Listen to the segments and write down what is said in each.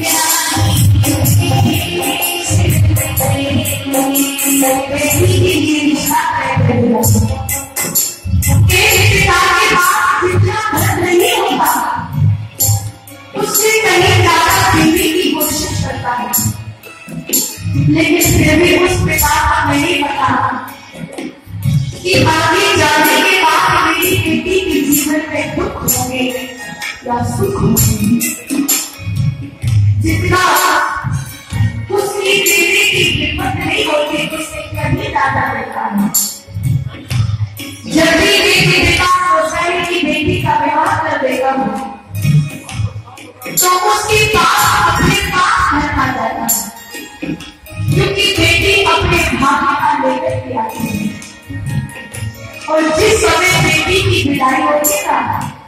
Yeah. लेकिन फिर भी उस पिता का नहीं पता। कि आगे जाने के बाद मेरी बेटी के जीवन में दुख होंगे या सुख होंगे। जितना उसकी बेटी की हिम्मत नहीं होती उससे कभी ज़्यादा बेटा है जल्दी बेटी बेटा सोसाइटी कि बेटी का व्यवहार कर देगा तो उसके पास उनकी बेटी अपने धाम का लेकर के आती है। और जिस समय बेटी की विदाई होती है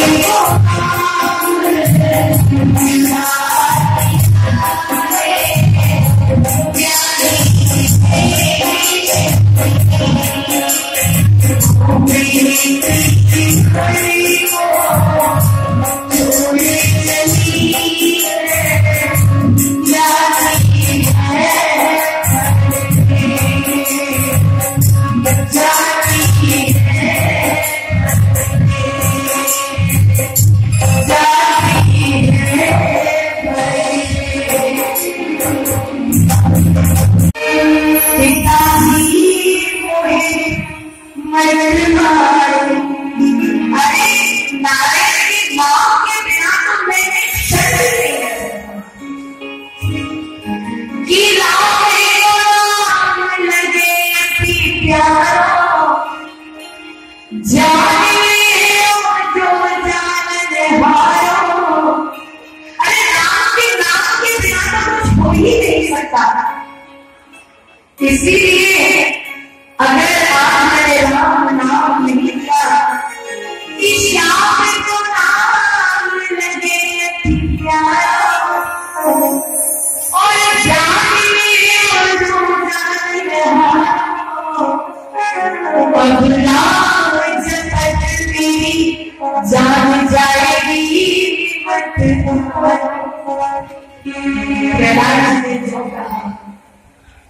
जान जाएगी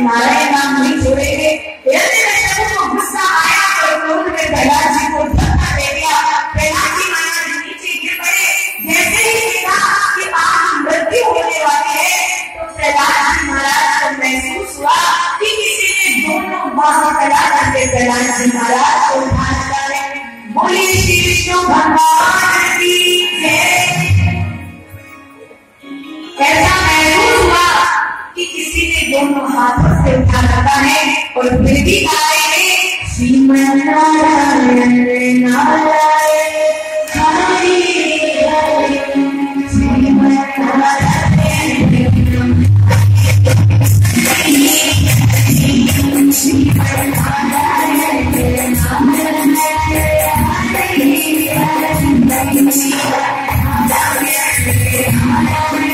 नारायण नाम हो नहीं छोड़ेंगे गुस्सा आया और प्रहलाद जी को प्रहलाद जी महाराज को महसूस हुआ कि किसी ने दोनों बाहों फैला करके प्रहलाद जी महाराज को उठा डाले बोली, श्री विष्णु भगवान की ऐसा महसूस हुआ कि किसी ने दोनों हाथों से उठा रखा है और फिर भी गाए श्रीमन नारायण नारायण। कुछ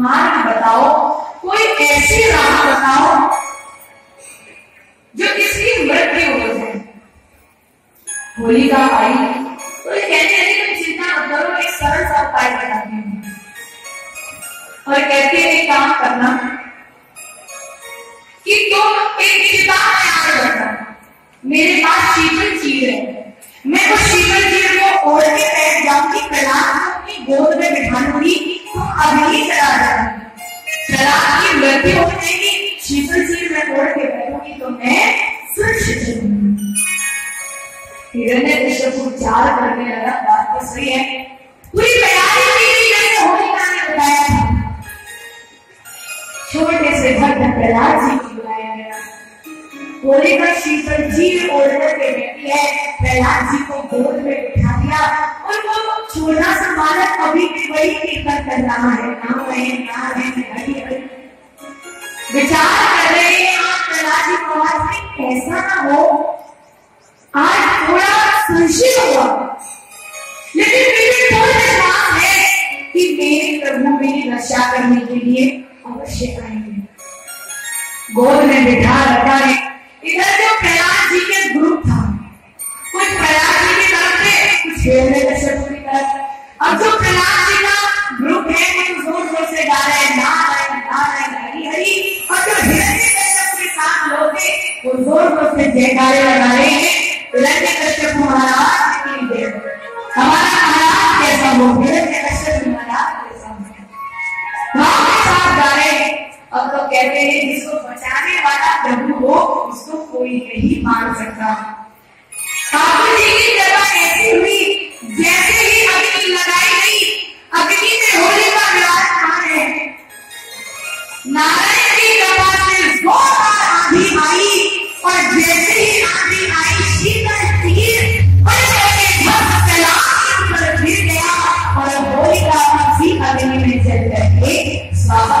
मार्ग बताओ, कोई ऐसी राह बताओ जो इसकी मृत्यु हो जाए होलिका आई तो ये कहने लगी तुम चिंता मत करो एक सरल सा उपाय बताती हूँ। और कहते हैं काम करना, कि तुम एक किताब आगे बढ़ना मेरे पास शीतल चीर है। मैं उस शीतल चीर को ओढ़ के बैठ जाऊँगी प्रहलाद को अपनी गोद में बिठा लूँगी तुम अभी चला जाना प्रहलाद की मृत्यु हो जाएगी। शीतल चीर में ओढ़ के बैठूँगी तो मैं सुरक्षित रहूँगी। हिरण्य कश्यप विचार करने लगा, बात तो सही है। पूरी तैयारी की गई जैसे होलिका ने बताया था। छोटे से भक्त प्रहलाद जी को बुलाया गया। होलिका शीतल जी ओढ़ के बैठी है। प्रहलाद जी को गोद में बिठा दिया। और वो छोटा सा बालक अभी भी वही कीर्तन कर रहा है। ना रहे ना रहे हरी हरी विचार कर रहे हैं, आप प्रहलाद जी महाराज में ऐसा ना हो। आज थोड़ा संशय हुआ। लेकिन भी थोड़ा विश्वास है कि मेरे प्रभु मेरी रक्षा करने के लिए अवश्य आएँगे। गोद में बिठा रखा है। इधर जो प्रयाग जी के ग्रुप था, कुछ प्रयाग जी की तरफ़ से, कुछ हिरण्य कश्यप की तरफ़ अब जो प्रयाग जी का ग्रुप है, वो ज़ोर ज़ोर से गा रहे हैं नारायण नारायण हरि हरि। और ज़ोर ज़ोर से जयकारे लगा रहे हैं। हिरण्य कश्यप महाराज की जय। हमारा महाराज कैसा हो हिरण्य कश्यप महाराज कैसा हो। भाव के साथ गा रहे हैं। अब तो कहते हैं जिसको कोई नहीं मार सकता। ठाकुर जी की कृपा ऐसी हुई, जैसे ही अग्नि लगाई गई, अग्नि में होली का विराजमान है? नारायण की कृपा से जोरदार आंधी आई, और जैसे ही आंधी आई, शीतल तीर और होली का उसी अग्नि में जल करके स्वाहा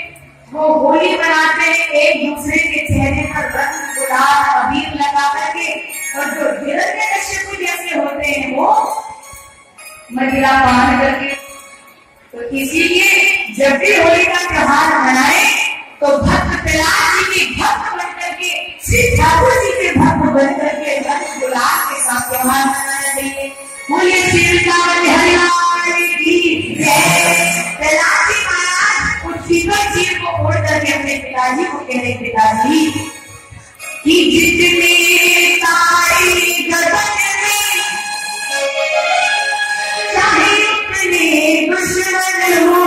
वो होली मनाते हैं, एक दूसरे के चेहरे पर रंग, गुलाल अबीर लगा करके, और जो हिरण्य कश्यप जैसे होते हैं वो मदिरा पान करके। तो इसीलिए जब भी होली का त्योहार मनाए तो भक्त प्रहलाद जी के भक्त बन करके, श्री ठाकुर जी के भक्त बन करके रंग, गुलाल के साथ त्योहार मनाना चाहिए बोलिए, श्री वृंदावन हरियाणा की जय। प्रहलाद जी महाराज जी को ओढ़ करके अपने पिताजी को कह रहे पिताजी, कि जितने तारे में चाहे अपने दुश्मन हो,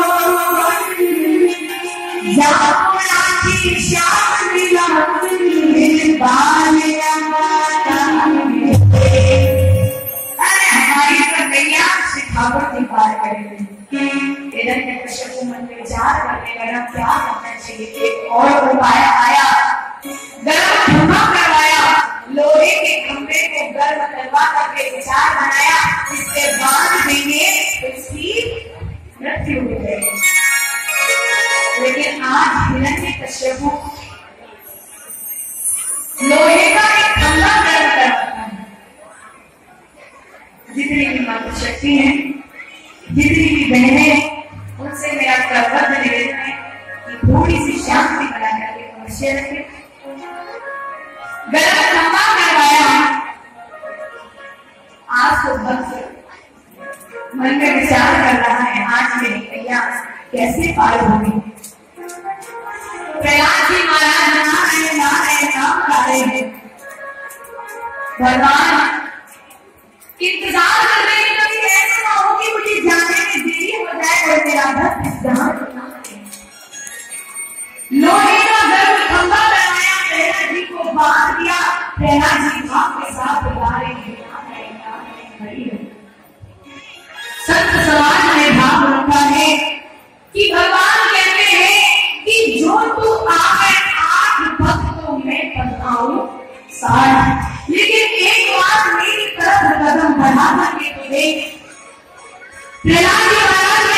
जाओ राखी श्याम विचार करने लगा क्या करना चाहिए एक और उपाय आया। गर्म धुआँ करवाया, लोहे के खंभे को गर्म करवा करके विचार बनाया इससे बाँध देंगे मृत्यु हो जाएगी लेकिन आज हिरण्य कश्यप लोहे का एक खंभा गर्म करवाता जितनी भी मातृ शक्ति है, जितनी भी बहनें उनसे मेरा प्रबद्ध निवेदन है कि थोड़ी सी शांति बना करके अवश्य रखें। करवाया, आज तो भक्त मन में विचार कर रहा है, आज मेरी कैया कैसे पार होगी? प्रहलाद जी महाराज नारायण नारायण नाम गा रहे हैं भगवान, इंतज़ार कर रहे हैं कभी ना हो कि मुझे जाने में आए। लोहे का बनाया जी को बाँध दिया जी भाव के साथ रहे हैं। संत समाज भाव रखा है कि भगवान कहते हैं कि जो तू आठ भक्तों में बताऊँ साठ लेकिन एक बार मेरी तरफ़ कदम बढ़ा करके तो जी महाराज ने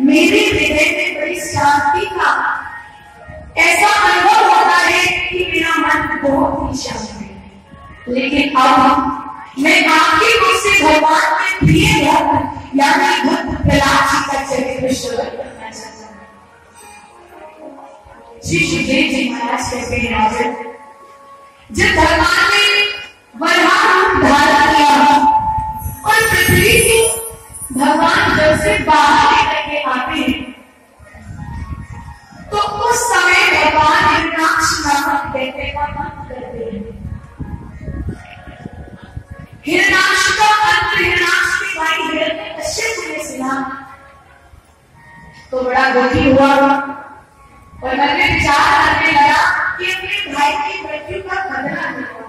मेरे हृदय में बड़ी शांति का ऐसा अनुभव होता है कि मेरा मन बहुत ही शांत है। लेकिन अब मैं आपके मुख से भगवान के प्रिय भक्त यानी भक्त प्रहलाद जी का चरित्र श्रवण करना चाहता हूँ। श्री सुखदेव जी महाराज कहते हैं, राजन, जब भगवान ने वरहा रूप धारण किया और पृथ्वी को भगवान जब से बाहर के आते हैं तो उस समय भगवान हिरणाक्ष नामक दैत्य का अंत करते हैं। हिरणाक्ष का अंत हिरणाक्ष के भाई हिरण्य कश्यप ने सुना। तो बड़ा दुखी हुआ और मन में विचार करने लगा कि अपने भाई की मृत्यु का बदला लेगा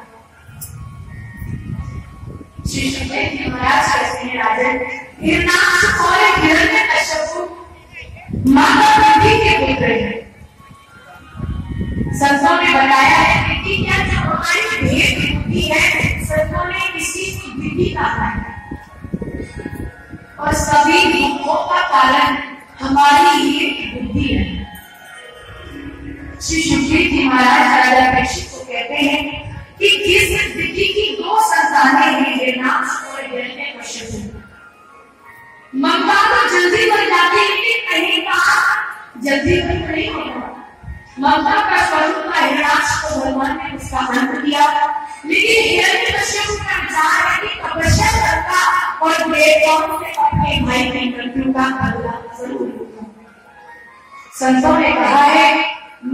श्री सुखदेव महाराज कहते हैं राजन हिरणाक्ष और हिरण्यकश्यप माता पृथ्वी के पुत्र हैं संतों ने बताया है कि क्या जो हमारी भेद बुद्धि है संतों ने किसी की विधि कहा है और सभी दुखों का कारण हमारी ये बुद्धि है श्री सुखदेव जी महाराज राजा परीक्षित को कहते हैं। कि जिस विधि की दो संतानें हैं हिरणाक्ष और हिरण्यकश्यप ममता तो जल्दी बन जाती है लेकिन कहीं का? जल्दी बन नहीं होता ममता का स्वरूप का हिरणाक्ष को भगवान ने उसका अंत दिया लेकिन हिरण्यकश्यप का विचार है कि तपस्या करता और देवताओं से अपने भाई के मृत्यु का बदला ज़रूर होगा संतों ने कहा है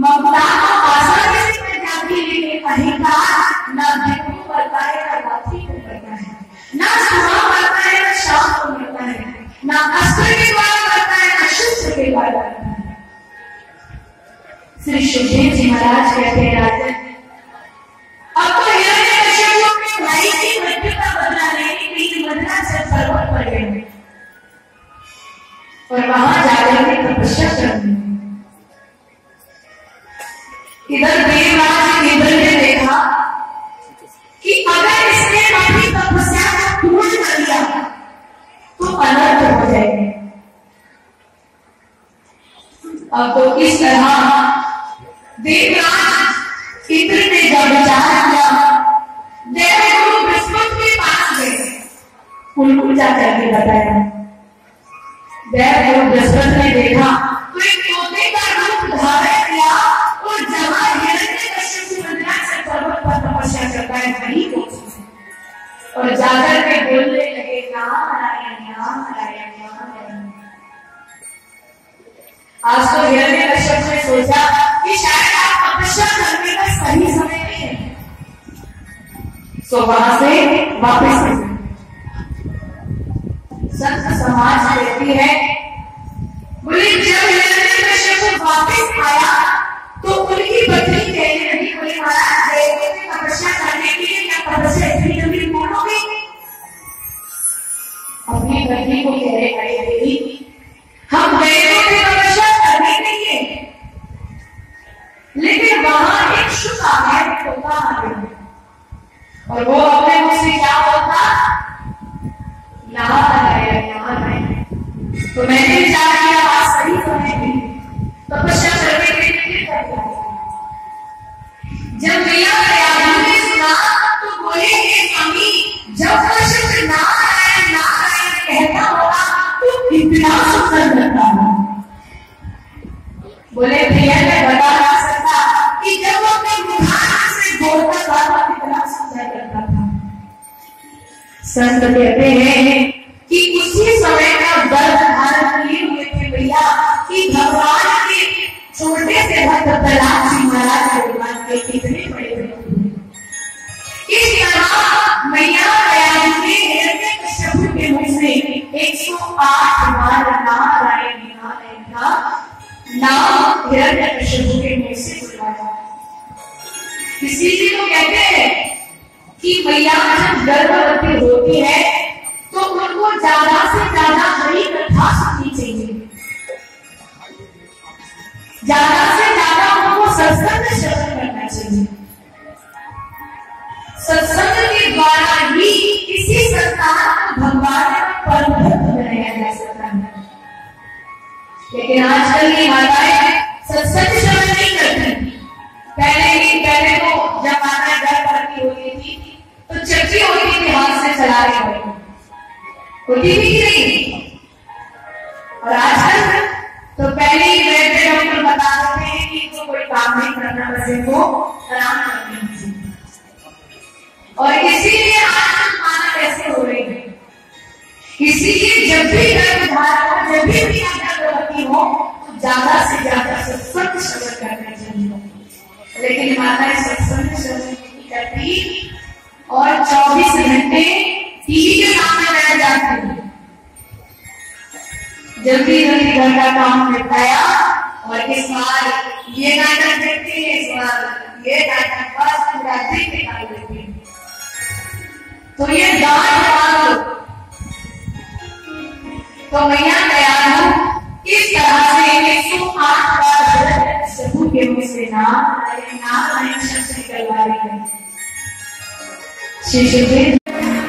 ममता तो आसानी से मिट जाती लेकिन कहीं का न भिक्खु करता न रात्रि को करता न सुबह करता शाम को करता न अस्त्र के द्वारा करता न शस्त्र के द्वारा करता श्री सुखदेव जी महाराज कहते राजन अब तो बदला तपस्या इधर अनर्थ हो जाएँगे। अब तो इस तरह देवराज इंद्र ने जब विचार किया देवगुरु बृहस्पति के पास गए। उनको पूजा करके बताया। ने देखा आज हिरण्य कश्यप ने सोचा कि शायद आप तपस्या करने का सही समय नहीं है सो वहाँ से वापस गए। संत समाज है बोले जब हिरण्य कश्यप वापस आया तो उनकी पत्नी कहने लगी, बोले महाराज तपस्या करने के लिए, क्या तपस्या इतनी जल्दी पूर्ण हो गई अपनी पत्नी को कह रहे हम की लेकिन वहाँ एक तोता आ और वो अपने मुँह से क्या बोलता? यहाँ आया यहाँ आया। तो मैंने विचार किया आज सही समय थी तपस्या करने के लिए फिर कर दिया जब प्रयागराज ने सुना तो बोले, हे जब नारायण कहता होगा तो कितना सुंदर लगता है। बोले, भैया, मैं बता नहीं तो कितना सुंदर लगता था संत कहते हैं कि उसी समय का दर्द धारण किए हुए थे भैया, कि भगवान के छोटे से भक्त प्रहलाद जी महाराज भगवान के कितने बड़े भक्त हुए इस तरह मैया दयालु ने हिरण्यकश्यप के मुख से 108 बार नारायण नारायण का नाम हिरण्यकश्यप के कहते हैं कि मैया जब गर्भवती होती है तो उनको ज़्यादा से ज़्यादा हरी कथा सुननी चाहिए। ज़्यादा से ज़्यादा उनको सत्संग श्रवण करना चाहिए। सत्संग के द्वारा ही किसी को भगवान भक्त बनाया जा सकता है। लेकिन आजकल की माताएँ सत्संग श्रवण नहीं करती। पहले तो जब माता घर करती होती थी चक्की होती थी हाथ से चला रही होती होती थी कि नहीं और आजकल तो पहले ही बैठे डॉक्टर बता देते हैं कि इनको कोई काम नहीं करना, बस इनको आराम करना और इसीलिए आजकल माना कैसे हो रही है? इसीलिए जब भी गर्भधारण हो, जब भी भी गर्भवती हो तो ज़्यादा से ज़्यादा सत्संग श्रवण करना चाहिए। लेकिन माताएँ सत्संग श्रवण करती और 24 घंटे टीवी के सामने बैठ जाती है। जल्दी जल्दी घर का काम निपटाया और इस बार ये नाटक देखते हैं, इस बार ये नाटक बस पूरा दिन निकाल देते हैं। तो ये डांट डालो तो मैया दयालु इस तरह से एक सौ आठ बार प्रभु के मुख से नाम नाम शब्द निकलवा रही है। श्री श्री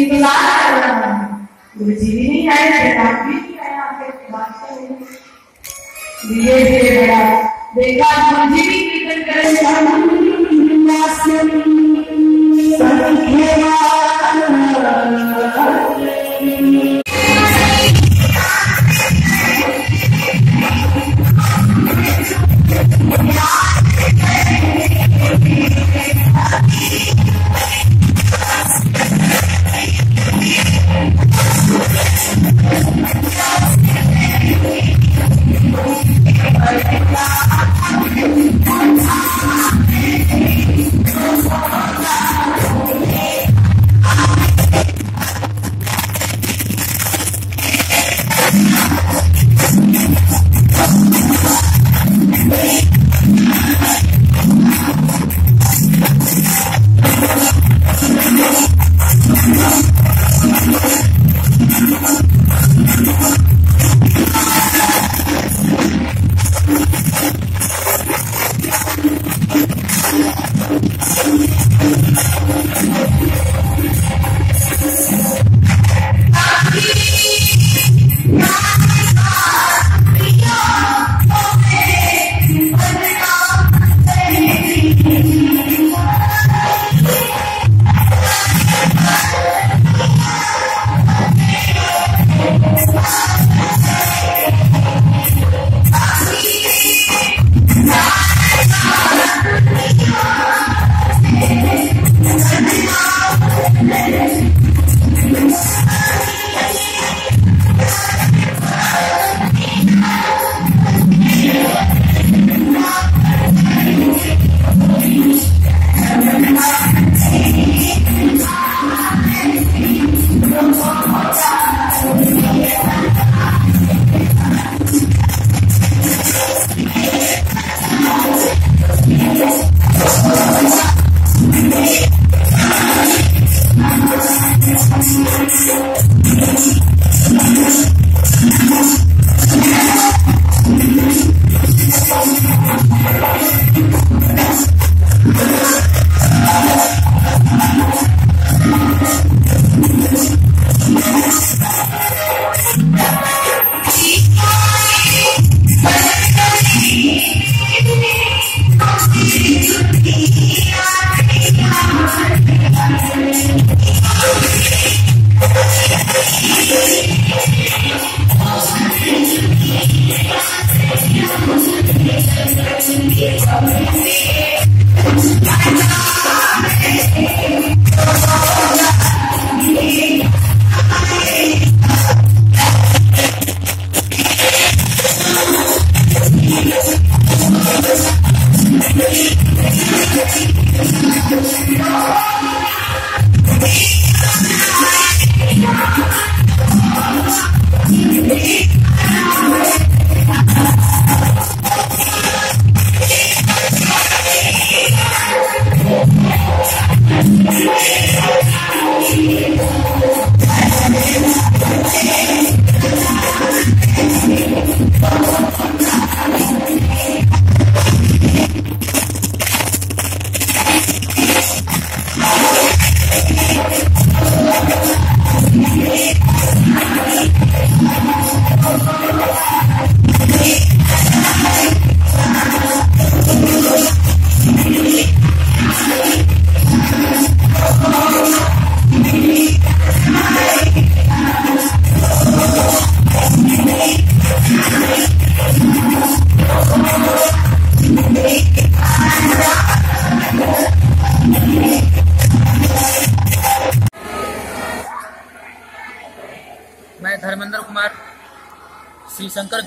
इंतज़ार कर रहा है गुरु जी भी नहीं आए शैतान भी नहीं आया आखिर बात क्या हुई धीरे धीरे गया देखा गुरु जी भी कीर्तन करें। संखेवा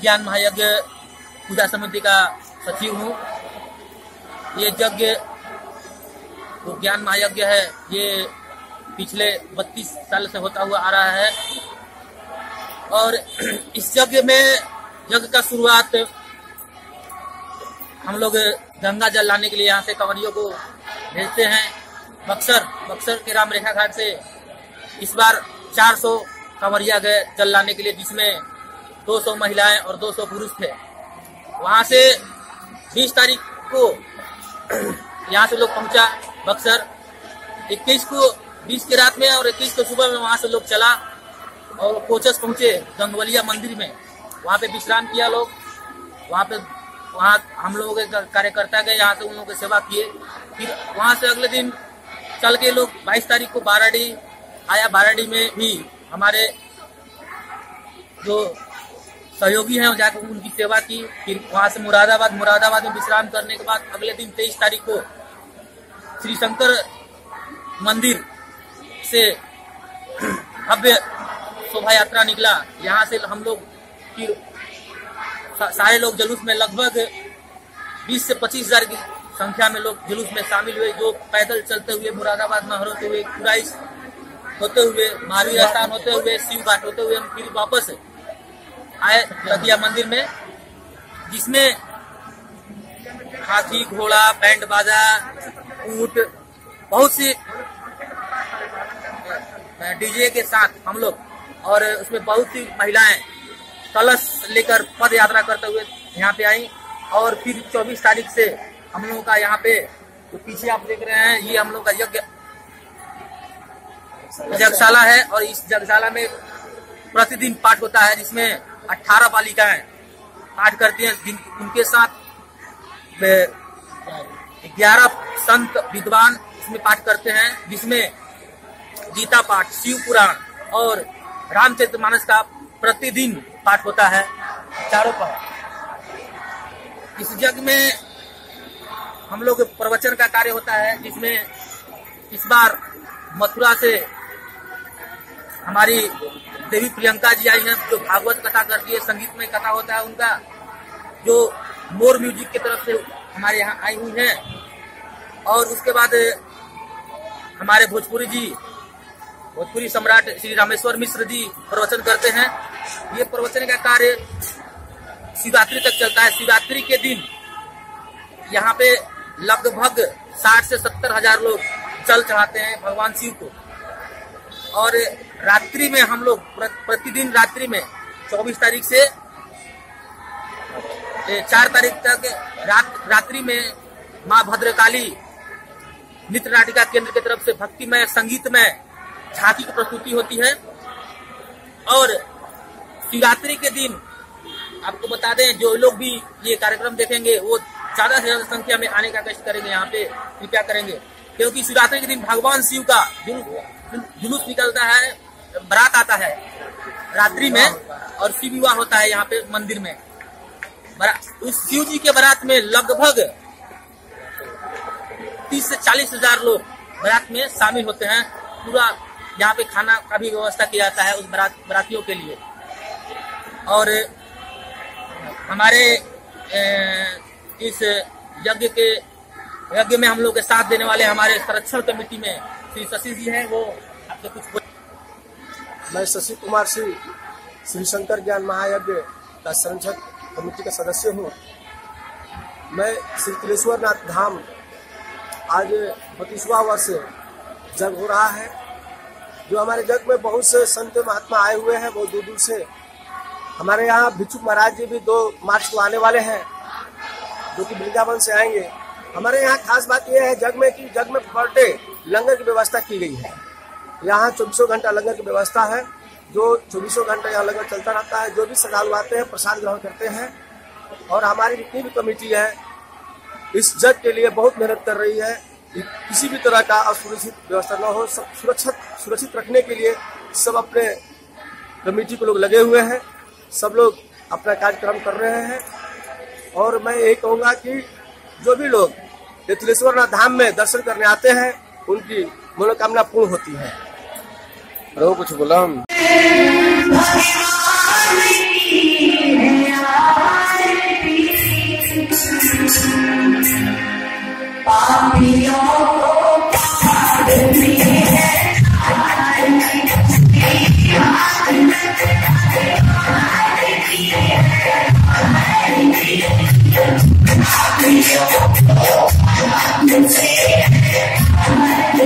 ज्ञान महायज्ञ पूजा समिति का सचिव हूँ। ये यज्ञ जो ज्ञान महायज्ञ है, ये पिछले 32 साल से होता हुआ आ रहा है। और इस यज्ञ में, यज्ञ का शुरुआत हम लोग गंगा जल लाने के लिए यहाँ से कंवरियों को भेजते हैं। बक्सर बक्सर के राम रेखा घाट से इस बार 400 कंवरिया गए जल लाने के लिए, जिसमें 200 महिलाएँ और 200 पुरुष थे। वहाँ से 20 तारीख को यहाँ से लोग पहुँचा बक्सर। 21 को 20 की रात में और 21 को सुबह में वहाँ से लोग चला और कोचस पहुँचे गंगवलिया मंदिर में। वहाँ पे विश्राम किया लोग। वहाँ पे वहाँ हम लोगों के कार्यकर्ता गए, यहाँ से उन लोगों की सेवा किए। फिर वहाँ से अगले दिन चल के लोग 22 तारीख को बाराडी, आया बाराडी में भी हमारे जो सहयोगी हैं जाकर उनकी सेवा की। फिर वहाँ से मुरादाबाद मुरादाबाद में विश्राम करने के बाद अगले दिन तेईस तारीख को श्री शंकर मंदिर से भव्य शोभा यात्रा निकला। यहाँ से हम लोग फिर सारे लोग जुलूस में लगभग 20 से पच्चीस हज़ार की संख्या में लोग जुलूस में शामिल हुए, जो पैदल चलते हुए मुरादाबाद में होते हुए कुराइश होते हुए महावीर स्थान होते हुए, शिव घाट होते हुए हम फिर वापस आए रतिया मंदिर में, जिसमें हाथी, घोड़ा, बैंड बाजा, ऊट, बहुत सी डीजे के साथ हम लोग और उसमें बहुत सी महिलाएँ कलश लेकर पद यात्रा करते हुए यहाँ पे आई और फिर 24 तारीख से हम लोगों का यहाँ पे तो पीछे आप देख रहे हैं, ये हम लोग का यज्ञ, यज्ञशाला है और इस यज्ञशाला में प्रतिदिन पाठ होता है, जिसमें 18 बालिकाएँ पाठ करती हैं, जिन, उनके साथ ग्यारह संत विद्वान इसमें पाठ करते हैं, जिसमें गीता पाठ, शिव पुराण और रामचरित मानस का प्रतिदिन पाठ होता है चारों पाठ इस जग में हम लोग प्रवचन का कार्य होता है, जिसमें इस बार मथुरा से हमारी देवी प्रियंका जी आई हैं, जो भागवत कथा करती है, संगीत में कथा होता है उनका, जो मोर म्यूज़िक की तरफ़ से हमारे यहाँ आई हुई हैं। और उसके बाद, हमारे भोजपुरी जी, भोजपुरी सम्राट श्री रामेश्वर मिश्र जी प्रवचन करते हैं। ये प्रवचन का कार्य शिवरात्रि तक चलता है। शिवरात्रि के दिन यहाँ पे लगभग साठ से सत्तर हज़ार लोग जल चढ़ाते हैं भगवान शिव को। और रात्रि में हम लोग प्रतिदिन रात्रि में 24 तारीख से चार तारीख तक रात, रात्रि में माँ भद्रकाली नृत्य नाटिका केंद्र की के तरफ़ से भक्तिमय, संगीतमय झांकी की प्रस्तुति होती है। और शिवरात्रि के दिन आपको बता दें, जो लोग भी ये कार्यक्रम देखेंगे, वो ज़्यादा से ज़्यादा संख्या में आने का कष्ट करेंगे यहाँ पे, कृपया करेंगे। क्योंकि शिवरात्रि के दिन भगवान शिव का जुलूस निकलता है बारात आता है। रात्रि में और शिव विवाह होता है यहाँ पे मंदिर में। उस शिव जी के बारात में लगभग तीस से चालीस हज़ार लोग बारात में शामिल होते हैं। पूरा यहाँ पे खाना का भी व्यवस्था किया जाता है उस बारात बारातियों के लिए। और हमारे इस यज्ञ के यज्ञ में हम लोग के साथ देने वाले हमारे संरक्षण कमेटी में श्री शशि जी हैं, वो आपसे कुछ मैं शशि कुमार सिंह श्री शंकर ज्ञान महायज्ञ का संरक्षक कमेटी का सदस्य हूँ। मैं श्री तिलेश्वर नाथ धाम आज बत्तीसवा वर्ष जग हो रहा है। जो हमारे जग में बहुत से संत महात्मा आए हुए हैं, बहुत दूर दूर से। हमारे यहाँ भिक्षुक महाराज जी भी दो मार्च को आने वाले हैं, जो कि वृंदावन से आएँगे। हमारे यहाँ खास बात यह है, जग में कि जग में पर डे लंगर की व्यवस्था की गई है। यहाँ चौबीसों घंटा लंगर की व्यवस्था है, जो चौबीसों घंटा यहाँ लंगर चलता रहता है, जो भी श्रद्धालु आते हैं, प्रसाद ग्रहण करते हैं। और हमारी जितनी भी कमेटी है, इस जग के लिए बहुत मेहनत कर रही है किसी भी तरह का असुरक्षित व्यवस्था न हो। सब सुरक्षित सुरक्षित रखने के लिए सब अपने कमेटी के लोग लगे हुए हैं, सब लोग अपना कार्यक्रम कर रहे हैं। और मैं यही कहूँगा कि जो भी लोग तिलेश्वर नाथ धाम में दर्शन करने आते हैं, उनकी मनोकामना पूर्ण होती है। रहो कुछ गुलाम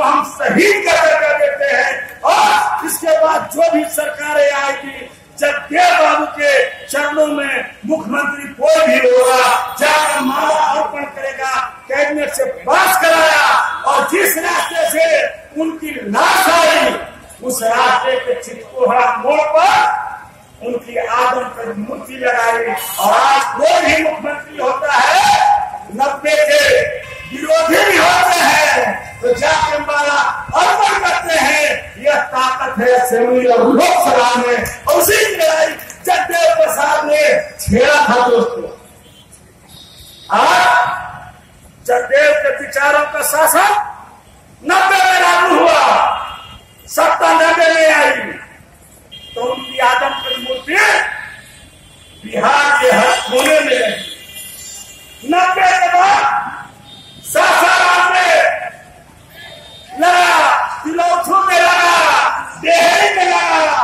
उनको हम शहीद कर देते हैं। और इसके बाद जो भी सरकारें आएगी जगदेव बाबू के चरणों में मुख्यमंत्री कोई भी होगा, जाकर माला अर्पण करेगा, कैबिनेट से पास कराया, और जिस रास्ते से उनकी लाश आई, उस रास्ते के चिटकोहरा मोड़ पर उनकी आदम पर मूर्ति लगाई। और आज कोई भी मुख्यमंत्री होता है, नब्बे के विरोधी भी होते हैं तो जाके माला अर्पण करते हैं। यह ताकत है असेंबली और लोकसभा में। उसी लड़ाई जगदेव प्रसाद ने छेड़ा था दोस्तों। आज जगदेव के विचारों का शासन नब्बे में लागू हुआ। सत्ता नब्बे में आई। तो उनकी आदम की मूर्ति बिहार के हर कोने में। नब्बे के बाद सासाराम में लगा तिलौथू में लगा, देहरी में लगा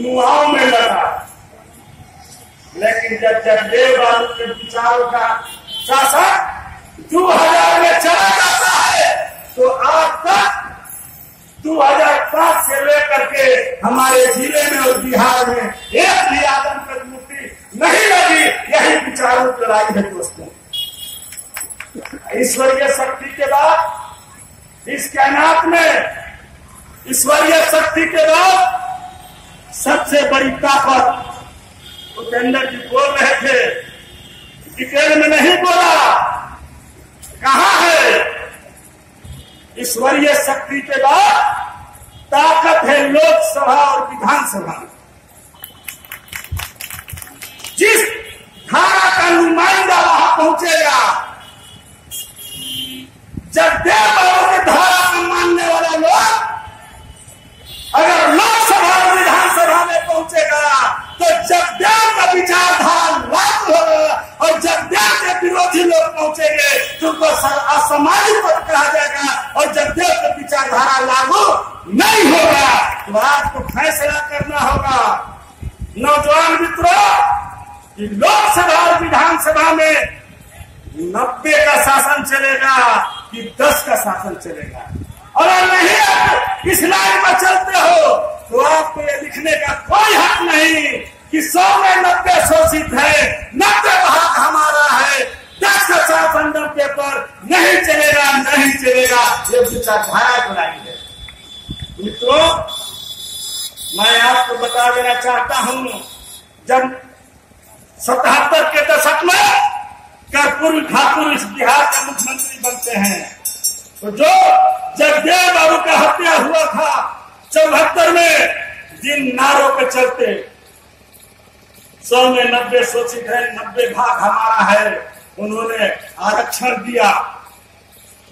नुआव में लगा। लेकिन जब जगदेव बाबू के विचारों का शासन दो हज़ार में चला जाता है तो आज तक 2005 से लेकर के हमारे ज़िले में और बिहार में एक भी आदमकद मूर्ति नहीं लगी, यही विचारों की लड़ाई है दोस्तों। ईश्वरीय शक्ति के बाद इस कायनात में ईश्वरीय शक्ति के बाद सबसे बड़ी ताकत उपेंद्र जी बोल रहे थे डिटेल में नहीं बोला। कहा है? ईश्वरीय शक्ति के बाद ताकत है लोकसभा और विधानसभा। जिस धारा का नुमाइंदा वहाँ पहुंचेगा जगदेव बाबू की धारा को मानने वाला लोग अगर लोकसभा और विधानसभा में पहुंचेगा तो जगदेव का विचारधारा लागू होगा और जगदेव के विरोधी लोग पहुँचेंगे तो उनको असामाजिक पद कहा जाएगा और जगदेव का विचारधारा लागू नहीं होगा तो आपको फैसला करना होगा। नौजवान मित्रों लोकसभा और विधानसभा में नब्बे का शासन चलेगा। कि दस का शासन चलेगा। और नहीं आप इस लाइन में चलते हो तो आपको ये लिखने का कोई हक नहीं कि सौ में नब्बे शोषित है, नब्बे भाग हमारा है। दस का शासन नब्बे पर नहीं चलेगा नहीं चलेगा। ये विचारधारा बनाई है मित्रों, मैं आपको बता देना चाहता हूँ, जब सतहत्तर के दशक में कर्पूरी ठाकुर इस बिहार के मुख्यमंत्री बनते हैं। तो जो जगदेव बाबू का हत्या हुआ था, चौहत्तर में जिन नारों पे चलते सौ में नब्बे शोषित है, नब्बे भाग हमारा है, उन्होंने आरक्षण दिया।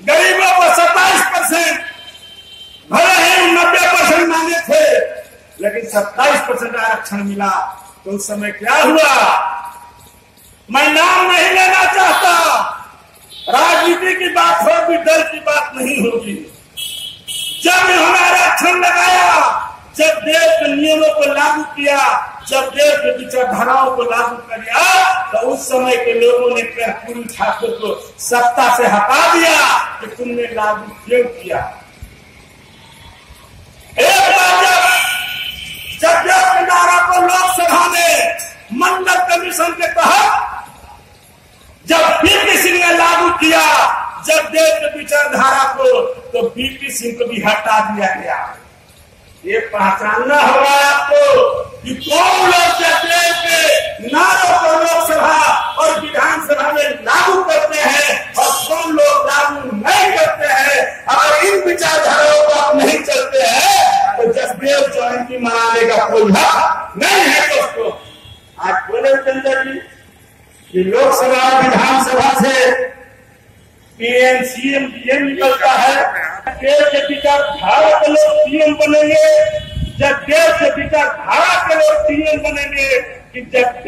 गरीबों को सत्ताईस परसेंट, भले ही नब्बे परसेंट मांगे थे, लेकिन सत्ताईस परसेंट आरक्षण मिला। तो उस समय क्या हुआ? मैं नाम नहीं लेना चाहता। राजनीति की बात होगी, दल की बात नहीं होगी। जब इन्होंने आरक्षण लगाया, जब देश के नियमों को लागू किया, जब देश के विचारधाराओं को लागू किया तो उस समय के लोगों ने कर्पूरी ठाकुर को सत्ता से हटा दिया कि तुमने लागू क्यों किया? एक बार जब जगदेव के नारा को लोकसभा में मंडल कमीशन के तहत जब बीपी सिंह ने लागू किया, जब देश के विचारधारा को तो बीपी सिंह को भी हटा दिया गया। ये पहचानना होगा आपको कि कौन लोग जगदेव के नारों को लोकसभा और विधानसभा में लागू करते हैं और कौन लोग लागू नहीं करते हैं, अगर इन विचारधाराओं को आप नहीं चलते हैं तो जसदेव जयंती मनाने का कोई हक नहीं है दोस्तों। आज बोले चंद्र जी कि लोकसभा, विधानसभा से पीएम, सीएम, डीएम निकलता है। देश के विचारधारा के लोग सीएम बनेंगे। जब देश के विचारधारा के लोग सीएम बनेंगे, कि जब